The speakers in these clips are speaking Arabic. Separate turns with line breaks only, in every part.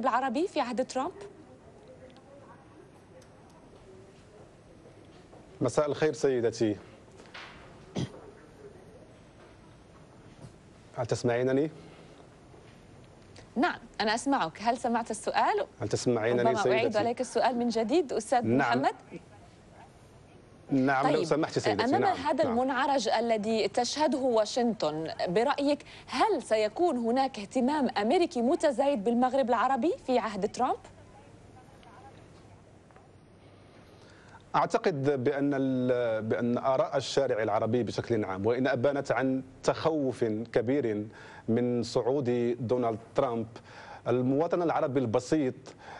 العربي في عهد ترامب؟
مساء الخير سيدتي هل تسمعينني؟
نعم أنا أسمعك هل سمعت السؤال؟
هل تسمعينني سيدتي؟
أعيد عليك السؤال من جديد أستاذ
نعم.
محمد
نعم لو
طيب
سمحت سيدتي
أمام
نعم.
هذا
نعم.
المنعرج الذي تشهده واشنطن برأيك هل سيكون هناك اهتمام أمريكي متزايد بالمغرب العربي في عهد ترامب؟
أعتقد بأن بأن آراء الشارع العربي بشكل عام وإن أبانت عن تخوف كبير من صعود دونالد ترامب المواطن العربي البسيط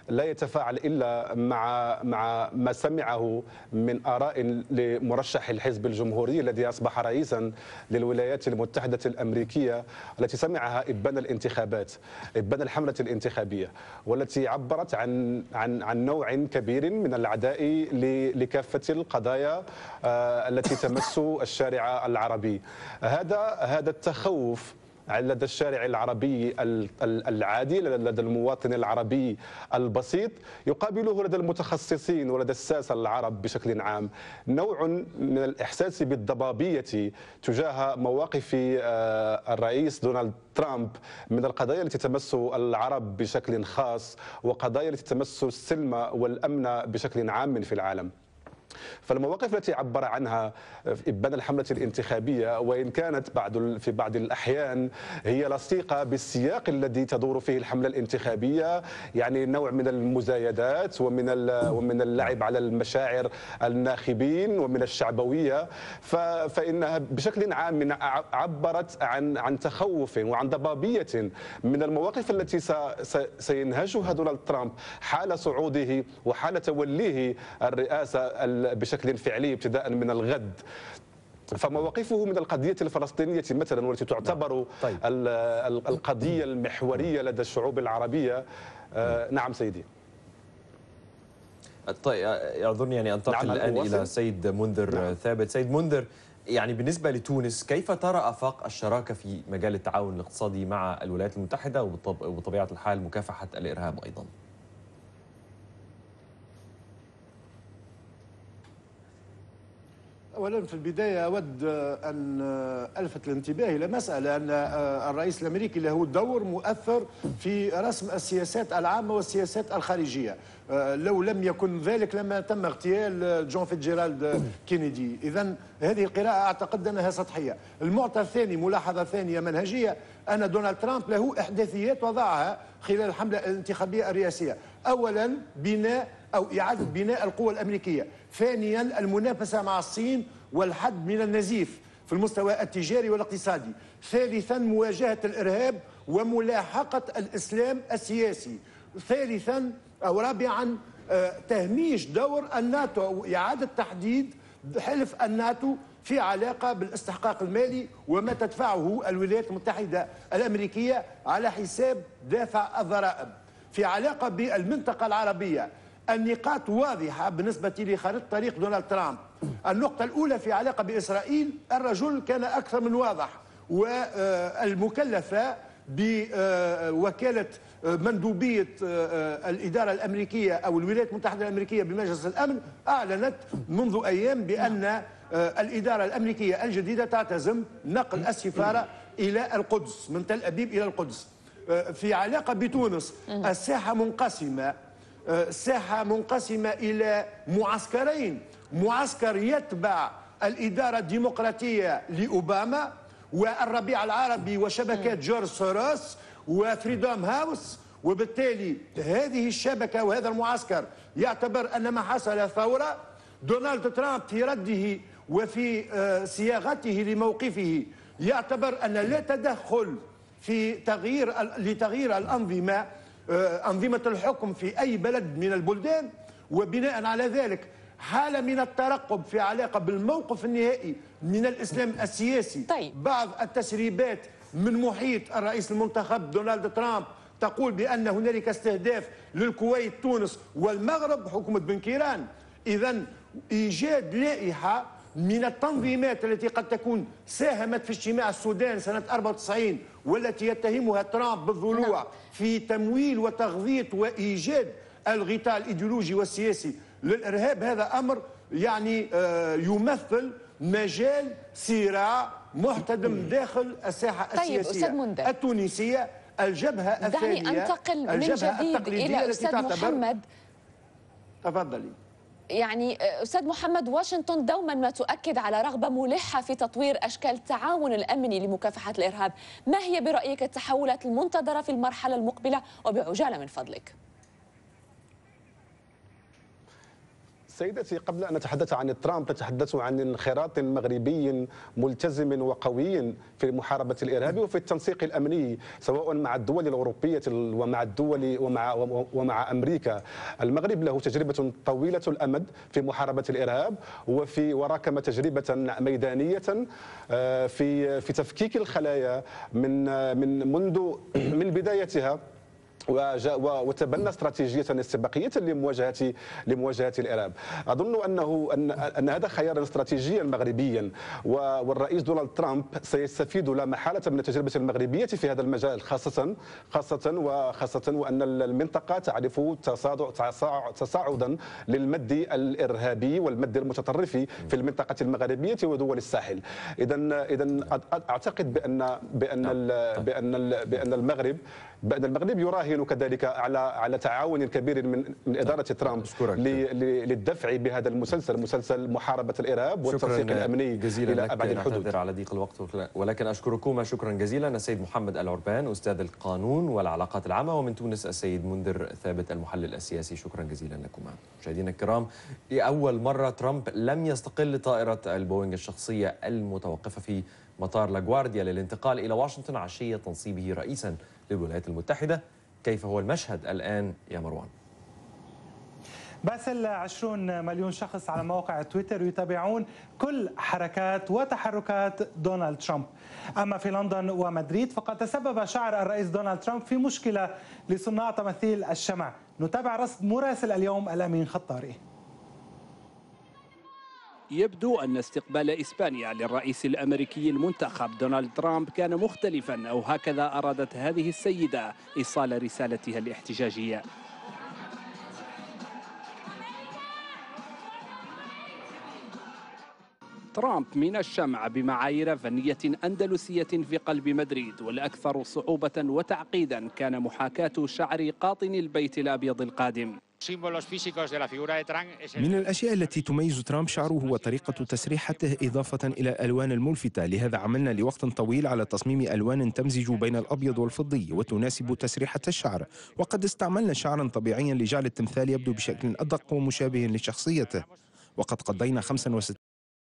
لا يتفاعل إلا مع مع ما سمعه من آراء لمرشح الحزب الجمهوري الذي أصبح رئيسا للولايات المتحدة الأمريكية التي سمعها إبان الانتخابات إبان الحملة الانتخابية والتي عبرت عن عن عن نوع كبير من العداء لكافة القضايا آه، التي تمس الشارع العربي. هذا هذا التخوف لدى الشارع العربي ال- ال- العادي لدى المواطن العربي البسيط. يقابله لدى المتخصصين ولدى الساسة العرب بشكل عام نوع من الإحساس بالضبابية تجاه مواقف آه، الرئيس دونالد ترامب من القضايا التي تمس العرب بشكل خاص وقضايا التي تمس السلم والأمن بشكل عام في العالم. فالمواقف التي عبر عنها ابان الحملة الانتخابية وإن كانت بعض في بعض الأحيان هي لصيقة بالسياق الذي تدور فيه الحملة الانتخابية يعني نوع من المزايدات ومن ومن اللعب على المشاعر الناخبين ومن الشعبوية. ف- فإنها بشكل عام عبرت عن عن تخوف وعن ضبابية من المواقف التي سينهجها دونالد ترامب حال صعوده وحال توليه الرئاسة ال- بشكل فعلي ابتداء من الغد. فمواقفه من القضية الفلسطينية مثلا والتي تعتبر
طيب.
ال- ال- القضية المحورية لدى الشعوب العربية. آه، نعم. سيدي.
طيب يعذرني يعني أنتقل
نعم، الآن؟
إلى سيد منذر
نعم.
ثابت. سيد منذر يعني بالنسبة لتونس كيف ترى آفاق الشراكة في مجال التعاون الاقتصادي مع الولايات المتحدة وبطبيعة الحال مكافحة الإرهاب أيضا؟
اولا في البداية أود أن ألفت الانتباه إلى مسألة أن الرئيس الأمريكي له دور مؤثر في رسم السياسات العامة والسياسات الخارجية. لو لم يكن ذلك لما تم اغتيال جون فيتجيرالد كينيدي. اذا هذه القراءة أعتقد أنها سطحية. المعطى الثاني ملاحظة ثانية منهجية أن دونالد ترامب له إحداثيات وضعها خلال الحملة الانتخابية الرئاسية. اولا بناء أو إعادة بناء القوى الأمريكية. ثانيا المنافسة مع الصين والحد من النزيف في المستوى التجاري والاقتصادي. ثالثا مواجهة الإرهاب وملاحقة الإسلام السياسي. ثالثا أو رابعا آه، تهميش دور الناتو أو إعادة تحديد حلف الناتو في علاقة بالاستحقاق المالي وما تدفعه الولايات المتحدة الأمريكية على حساب دافع الضرائب. في علاقة بالمنطقة العربية النقاط واضحة بالنسبة لخريطة طريق دونالد ترامب. النقطة الأولى في علاقة بإسرائيل الرجل كان أكثر من واضح والمكلفة بوكالة مندوبية الإدارة الأمريكية أو الولايات المتحدة الأمريكية بمجلس الأمن أعلنت منذ أيام بأن الإدارة الأمريكية الجديدة تعتزم نقل السفارة إلى القدس من تل أبيب إلى القدس. في علاقة بتونس الساحة منقسمة. ساحة منقسمة إلى معسكرين. معسكر يتبع الإدارة الديمقراطية لأوباما والربيع العربي وشبكات جورج سوروس وفريدوم هاوس. وبالتالي هذه الشبكة وهذا المعسكر يعتبر أن ما حصل ثورة. دونالد ترامب في رده وفي آه، صياغته لموقفه يعتبر أن لا تدخل في تغيير لتغيير الأنظمة آه، أنظمة الحكم في أي بلد من البلدان وبناء على ذلك حالة من الترقب في علاقة بالموقف النهائي من الإسلام السياسي
طيب.
بعض التسريبات من محيط الرئيس المنتخب دونالد ترامب تقول بأن هنالك استهداف للكويت تونس والمغرب حكومة بن كيران إذا إيجاد لائحة من التنظيمات التي قد تكون ساهمت في اجتماع السودان سنة 94 والتي يتهمها ترامب بالضلوع
نعم.
في تمويل وتغذية وإيجاد الغطاء الإيديولوجي والسياسي للإرهاب هذا أمر يعني آه، يمثل مجال صراع محتدم داخل الساحة
طيب،
السياسية. التونسية الجبهة
دعني
الثانية
أنتقل من جديد إلى أستاذ محمد
تفضلي
يعني أستاذ محمد واشنطن دوما ما تؤكد على رغبة ملحة في تطوير أشكال التعاون الأمني لمكافحة الإرهاب. ما هي برأيك التحولات المنتظرة في المرحلة المقبلة؟ وبعجالة من فضلك.
سيدتي قبل أن نتحدث عن ترامب نتحدث عن انخراط مغربي ملتزم وقوي في محاربه الارهاب وفي التنسيق الأمني سواء مع الدول الأوروبية ومع الدول ومع ومع أمريكا. المغرب له تجربة طويلة الأمد في محاربة الإرهاب وفي وراكم تجربة ميدانية آه، في في تفكيك الخلايا من من منذ من بدايتها وتبنى استراتيجية استباقية لمواجهه لمواجهة الإرهاب. أظن انه ان أن هذا خيارا استراتيجيا مغربيا والرئيس دونالد ترامب سيستفيد لا محالة من التجربة المغربية في هذا المجال خاصه خاصة وخاصه وأن المنطقة تعرف تصاعد تصاعد- تصاعدا للمد الإرهابي والمد المتطرف في المنطقة المغربية ودول الساحل. اذا اذا أعتقد بان بأن ال- بأن بأن المغرب بان المغرب يراهن كذلك على على تعاون كبير من من إدارة ترامب
أشكرك.
ل- ل- للدفع بهذا المسلسل مسلسل محاربة الإرهاب والتنسيق
شكرا
الأمني
جزيلا
إلى
لك.
أبعد الحدود.
على ضيق الوقت ولكن اشكركما شكرا جزيلا. السيد محمد العربان أستاذ القانون والعلاقات العامة ومن تونس السيد منذر ثابت المحلل السياسي. شكرا جزيلا لكما مشاهدينا الكرام لأول مرة ترامب لم يستقل طائرة البوينغ الشخصية المتوقفة في مطار لاغوارديا للانتقال إلى واشنطن عشية تنصيبه رئيسا للولايات المتحدة. كيف هو المشهد الآن يا مروان؟
باسل 20 مليون شخص على مواقع تويتر يتابعون كل حركات وتحركات دونالد ترامب. أما في لندن ومدريد فقد تسبب شعر الرئيس دونالد ترامب في مشكلة لصناع تماثيل الشمع. نتابع رصد مراسل اليوم الأمين خطاري.
يبدو أن استقبال إسبانيا للرئيس الأمريكي المنتخب دونالد ترامب كان مختلفا أو هكذا أرادت هذه السيدة إيصال رسالتها الاحتجاجية. ترامب من الشمع بمعايير فنية أندلسية في قلب مدريد والأكثر صعوبة وتعقيدا كان محاكاة شعر قاطن البيت الأبيض القادم.
من الأشياء التي تميز ترامب شعره هو طريقة تسريحته إضافة إلى الألوان الملفتة. لهذا عملنا لوقت طويل على تصميم ألوان تمزج بين الأبيض والفضي وتناسب تسريحة الشعر. وقد استعملنا شعرا طبيعيا لجعل التمثال يبدو بشكل أدق ومشابه لشخصيته. وقد قضينا 65